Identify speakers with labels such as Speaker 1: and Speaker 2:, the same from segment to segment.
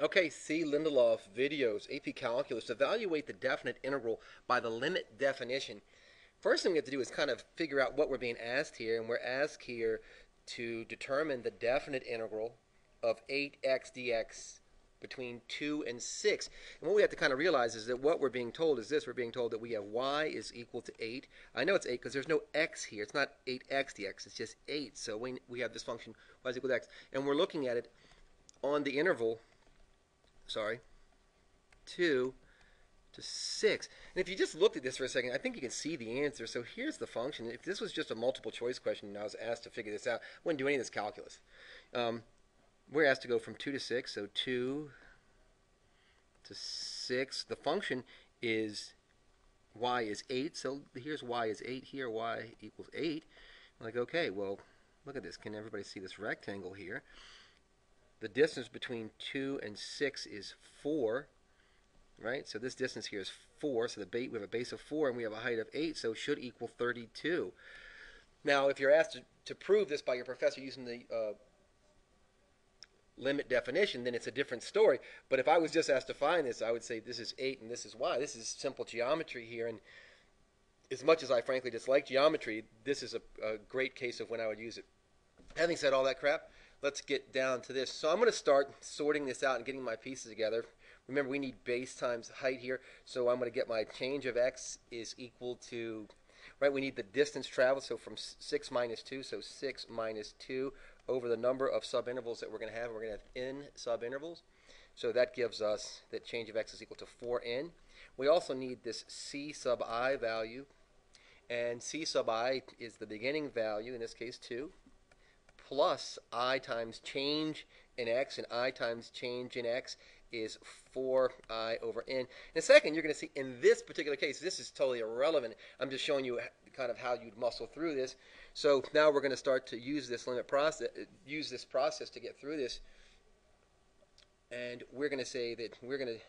Speaker 1: Okay, C Lindelof videos, AP Calculus, evaluate the definite integral by the limit definition. First thing we have to do is kind of figure out what we're being asked here, and we're asked here to determine the definite integral of 8x dx between 2 and 6. And what we have to kind of realize is that what we're being told is this. We're being told that we have y is equal to 8. I know it's 8 because there's no x here. It's not 8x dx. It's just 8. So we, we have this function y is equal to x. And we're looking at it on the interval sorry, 2 to 6. And if you just looked at this for a second, I think you can see the answer. So here's the function. If this was just a multiple choice question and I was asked to figure this out, I wouldn't do any of this calculus. Um, we're asked to go from 2 to 6, so 2 to 6. The function is y is 8, so here's y is 8, here y equals 8. I'm like, okay, well, look at this. Can everybody see this rectangle here? The distance between 2 and 6 is 4, right? So this distance here is 4. So the bait, we have a base of 4 and we have a height of 8, so it should equal 32. Now, if you're asked to, to prove this by your professor using the uh, limit definition, then it's a different story. But if I was just asked to find this, I would say this is 8 and this is y. This is simple geometry here. And as much as I frankly dislike geometry, this is a, a great case of when I would use it. Having said all that crap, let's get down to this. So I'm going to start sorting this out and getting my pieces together. Remember, we need base times height here, so I'm going to get my change of x is equal to, right, we need the distance traveled, so from 6 minus 2, so 6 minus 2 over the number of subintervals that we're going to have. We're going to have n subintervals. So that gives us that change of x is equal to 4n. We also need this c sub i value, and c sub i is the beginning value, in this case 2 plus i times change in x, and i times change in x is 4i over n. In a second, you're going to see in this particular case, this is totally irrelevant. I'm just showing you kind of how you'd muscle through this. So now we're going to start to use this limit process, uh, use this process to get through this. And we're going to say that we're going to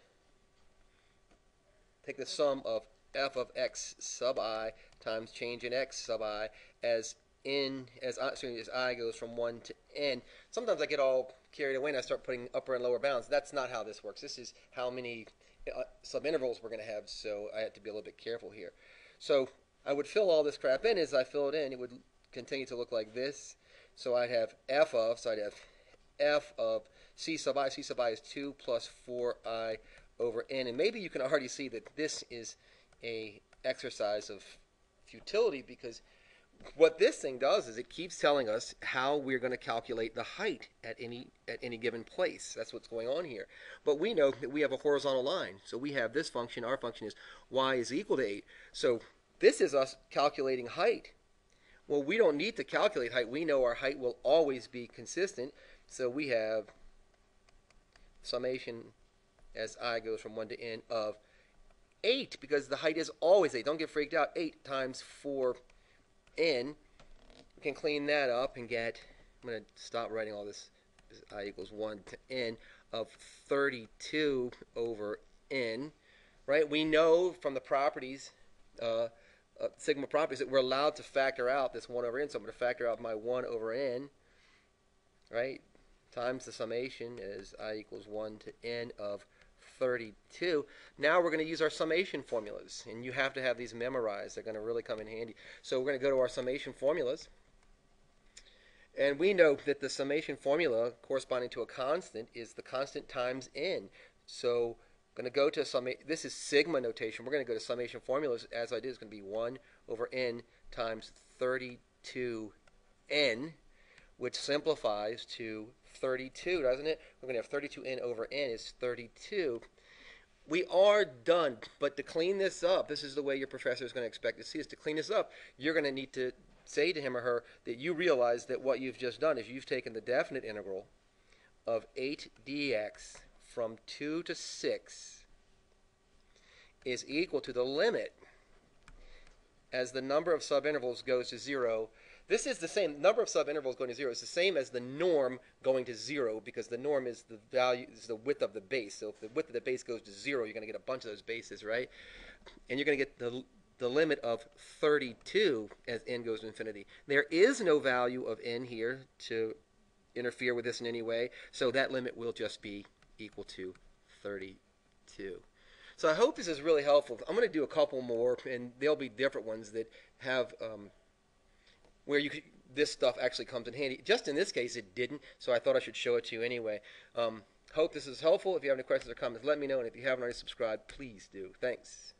Speaker 1: take the sum of f of x sub i times change in x sub i as n as I, as i goes from 1 to n. Sometimes I get all carried away and I start putting upper and lower bounds. That's not how this works. This is how many uh, subintervals we're going to have, so I have to be a little bit careful here. So I would fill all this crap in. As I fill it in, it would continue to look like this. So I'd have f of, so I'd have f of c sub i. c sub i is 2 plus 4i over n. And maybe you can already see that this is a exercise of futility because what this thing does is it keeps telling us how we're going to calculate the height at any at any given place. That's what's going on here. But we know that we have a horizontal line. So we have this function. Our function is y is equal to 8. So this is us calculating height. Well, we don't need to calculate height. We know our height will always be consistent. So we have summation as i goes from 1 to n of 8 because the height is always 8. Don't get freaked out. 8 times 4 n. We can clean that up and get, I'm going to stop writing all this, i equals 1 to n of 32 over n. Right? We know from the properties, uh, uh, sigma properties, that we're allowed to factor out this 1 over n. So I'm going to factor out my 1 over n, right, times the summation as i equals 1 to n of 32. Now we're going to use our summation formulas, and you have to have these memorized. They're going to really come in handy. So we're going to go to our summation formulas. And we know that the summation formula corresponding to a constant is the constant times n. So I'm going to go to summation. This is sigma notation. We're going to go to summation formulas. As I did, it's going to be 1 over n times 32n, which simplifies to 32, doesn't it? We're going to have 32n over n is 32. We are done, but to clean this up, this is the way your professor is going to expect to see us. To clean this up, you're going to need to say to him or her that you realize that what you've just done is you've taken the definite integral of 8 dx from 2 to 6 is equal to the limit as the number of subintervals goes to 0 this is the same number of subintervals going to zero is the same as the norm going to zero because the norm is the value is the width of the base. So if the width of the base goes to zero, you're going to get a bunch of those bases, right? And you're going to get the the limit of 32 as n goes to infinity. There is no value of n here to interfere with this in any way, so that limit will just be equal to 32. So I hope this is really helpful. I'm going to do a couple more, and they'll be different ones that have um, where you could, this stuff actually comes in handy. Just in this case, it didn't, so I thought I should show it to you anyway. Um, hope this is helpful. If you have any questions or comments, let me know, and if you haven't already subscribed, please do. Thanks.